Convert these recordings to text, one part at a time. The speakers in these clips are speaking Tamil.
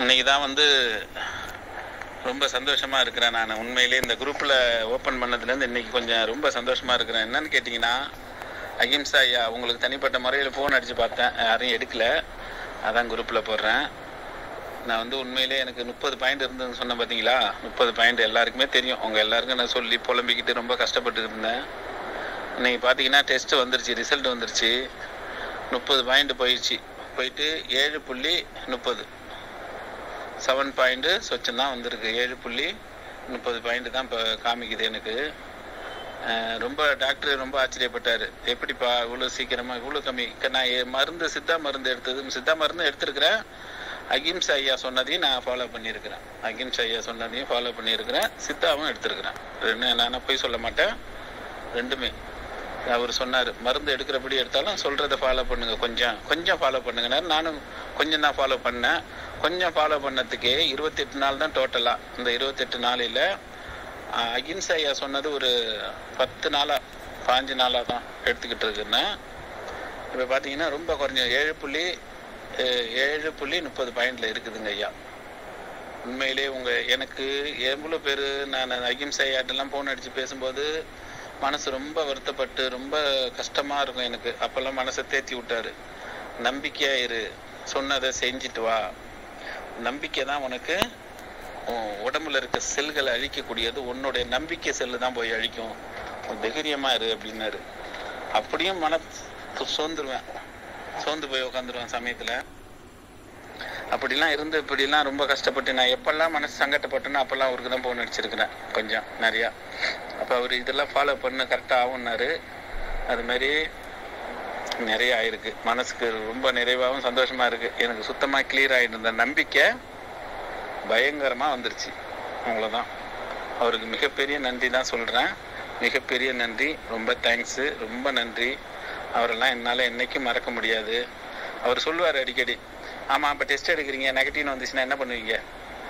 இன்னைக்கு தான் வந்து ரொம்ப சந்தோஷமாக இருக்கிறேன் நான். உண்மையிலே இந்த குரூப்பில் ஓப்பன் பண்ணதுலேருந்து இன்றைக்கி கொஞ்சம் ரொம்ப சந்தோஷமாக இருக்கிறேன். என்னன்னு கேட்டிங்கன்னா அகிம்சா ஐயா உங்களுக்கு தனிப்பட்ட முறையில் ஃபோன் அடித்து பார்த்தேன். யாரையும் எடுக்கல. அதான் குரூப்பில் போடுறேன். நான் வந்து உண்மையிலே எனக்கு முப்பது பாயிண்ட் இருந்ததுன்னு சொன்னேன் பார்த்தீங்களா முப்பது பாயிண்ட் எல்லாருக்குமே தெரியும். அவங்க எல்லாருக்கும் நான் சொல்லி புலம்பிக்கிட்டு ரொம்ப கஷ்டப்பட்டு இருந்தேன். இன்றைக்கி பார்த்தீங்கன்னா டெஸ்ட் வந்துருச்சு ரிசல்ட் வந்துருச்சு. முப்பது பாயிண்ட் போயிடுச்சு. போயிட்டு ஏழு புள்ளி முப்பது. செவன் பாயிண்ட்டு சொச்சம் தான் வந்திருக்கு. ஏழு புள்ளி முப்பது பாயிண்ட் தான் இப்போ காமிக்குது எனக்கு. ரொம்ப டாக்டர் ரொம்ப ஆச்சரியப்பட்டார். எப்படிப்பா இவ்வளோ சீக்கிரமாக இவ்வளோ கம்மி? நான் மருந்து சித்தா மருந்து எடுத்தது சித்தா மருந்து எடுத்திருக்கிறேன் அகிம்சா ஐயா சொன்னதையும் நான் ஃபாலோ பண்ணியிருக்கிறேன். அகிம்சா ஐயா சொன்னதையும் ஃபாலோ பண்ணியிருக்கிறேன். சித்தாவும் எடுத்திருக்கிறேன். ரெண்டு நான் போய் சொல்ல மாட்டேன். ரெண்டுமே. அவர் சொன்னார் மருந்து எடுக்கிறபடி எடுத்தாலும் சொல்கிறத ஃபாலோ பண்ணுங்கள் கொஞ்சம் கொஞ்சம் ஃபாலோ பண்ணுங்கன்னாரு. நானும் கொஞ்சம் தான் ஃபாலோ பண்ணேன். கொஞ்சம் ஃபாலோ பண்ணதுக்கே இருபத்தெட்டு நாள் தான் டோட்டலாக இந்த இருபத்தெட்டு நாளில் அகிம்சையா சொன்னது ஒரு பத்து நாளாக பாஞ்சு நாளாக தான் எடுத்துக்கிட்டு இருக்குன்னேன் இப்போ பார்த்தீங்கன்னா ரொம்ப குறைஞ்ச ஏழு புள்ளி ஏழு புள்ளி முப்பது பாயிண்டில் இருக்குதுங்க ஐயா. உண்மையிலே உங்கள் எனக்கு எவ்வளோ பேர் நான் அகிம்சையாட்டெல்லாம் ஃபோன் அடித்து பேசும்போது மனசு ரொம்ப வருத்தப்பட்டு ரொம்ப கஷ்டமாக இருக்கும் எனக்கு. அப்போல்லாம் மனசை தேத்தி விட்டாரு. நம்பிக்கையாக இரு. சொன்னதை செஞ்சுட்டு வா. நம்பிக்கை தான் உனக்கு உன் உடம்புல இருக்க செல்களை அழிக்கக்கூடியது. உன்னுடைய நம்பிக்கை செல்லு தான் போய் அழிக்கும். உன் இரு அப்படின்னாரு. அப்படியும் மன சோர்ந்துருவேன். சோர்ந்து போய் உட்காந்துருவேன் சமயத்துல. அப்படிலாம் இருந்து இப்படிலாம் ரொம்ப கஷ்டப்பட்டு நான் எப்பெல்லாம் மனசு சங்கடப்பட்டேனோ அப்பெல்லாம் அவருக்கு தான் ஃபோன் அடிச்சிருக்கிறேன். கொஞ்சம் நிறையா. அப்போ அவர் இதெல்லாம் ஃபாலோ பண்ண கரெக்டாக ஆகும்னாரு. அது மாதிரி நிறைய ஆயிருக்கு. மனசுக்கு ரொம்ப நிறைவாகவும் சந்தோஷமா இருக்கு. எனக்கு சுத்தமாக கிளியர் ஆகிட்டு இருந்த நம்பிக்கை பயங்கரமாக வந்துருச்சு. அவ்வளோதான் அவருக்கு மிகப்பெரிய நன்றி தான் சொல்கிறேன் மிகப்பெரிய நன்றி. ரொம்ப தேங்க்ஸு ரொம்ப நன்றி. அவரெல்லாம் என்னால் என்னைக்கும் மறக்க முடியாது. அவர் சொல்லுவார் அடிக்கடி ஆமாம் இப்போ டெஸ்ட் எடுக்கிறீங்க நெகட்டிவ்னு வந்துச்சுன்னா என்ன பண்ணுவீங்க?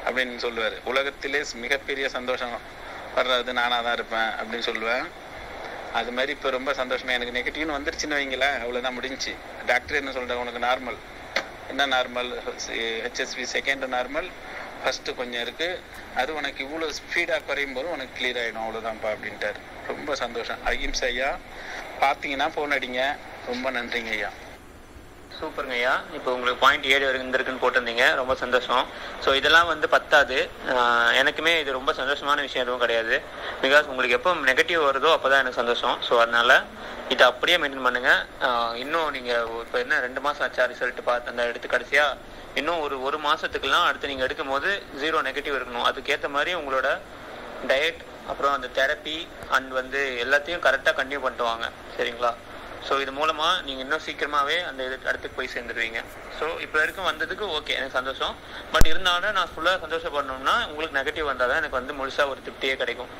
அப்படின்னு சொல்லுவார். உலகத்திலே மிகப்பெரிய சந்தோஷம் வர்றது நானாக தான் இருப்பேன் அப்படின்னு சொல்லுவேன். அது மாதிரி இப்போ ரொம்ப சந்தோஷமா. எனக்கு நெகட்டிவ்னு வந்துருச்சுன்னு வைங்களேன் அவ்வளோதான் முடிஞ்சு. டாக்டர் என்ன சொல்கிறாங்க உனக்கு நார்மல் என்ன normal HSP second normal first கொஞ்சம் இருக்குது அது உனக்கு இவ்வளோ ஸ்பீடாக குறையும் போது உனக்கு கிளியர் ஆகிடும் அவ்வளோதான்ப்பா அப்படின்ட்டாரு. ரொம்ப சந்தோஷம். அகிம்சையா? ஐயா பார்த்தீங்கன்னா ஃபோன் அடிங்க. ரொம்ப நன்றிங்க ஐயா. சூப்பருங்க ஐயா இப்போ உங்களுக்கு பாயிண்ட் ஏழு இருந்திருக்குன்னு போட்டிருந்தீங்க. ரொம்ப சந்தோஷம். ஸோ இதெல்லாம் வந்து பத்தாது. எனக்குமே இது ரொம்ப சந்தோஷமான விஷயம் எதுவும் கிடையாது. பிகாஸ் உங்களுக்கு எப்போ நெகட்டிவ் வருதோ அப்பதான் எனக்கு சந்தோஷம். ஸோ அதனால இதை அப்படியே மெயின்டைன் பண்ணுங்க. இன்னும் நீங்க இப்போ என்ன ரெண்டு மாசம் ஆச்சா ரிசல்ட் பார்த்து அந்த எடுத்து கடைசியா? இன்னும் ஒரு ஒரு மாசத்துக்குலாம் அடுத்து நீங்க எடுக்கும் போது ஜீரோ நெகட்டிவ் இருக்கணும். அதுக்கேற்ற மாதிரி உங்களோட டயட் அப்புறம் அந்த தெரப்பி அண்ட் வந்து எல்லாத்தையும் கரெக்டாக கண்டினியூ பண்ணிட்டு வாங்க. சரிங்களா? ஸோ இது மூலமா நீங்க இன்னும் சீக்கிரமாவே அந்த இது இடத்துக்கு போய் சேர்ந்துருவீங்க. ஸோ இப்போ வரைக்கும் வந்ததுக்கு ஓகே எனக்கு சந்தோஷம். பட் இருந்தாலும் நான் ஃபுல்லாக சந்தோஷப்படணும்னா உங்களுக்கு நெகட்டிவ் வந்தால் தான் எனக்கு வந்து முழுசா ஒரு திருப்தியே கிடைக்கும்.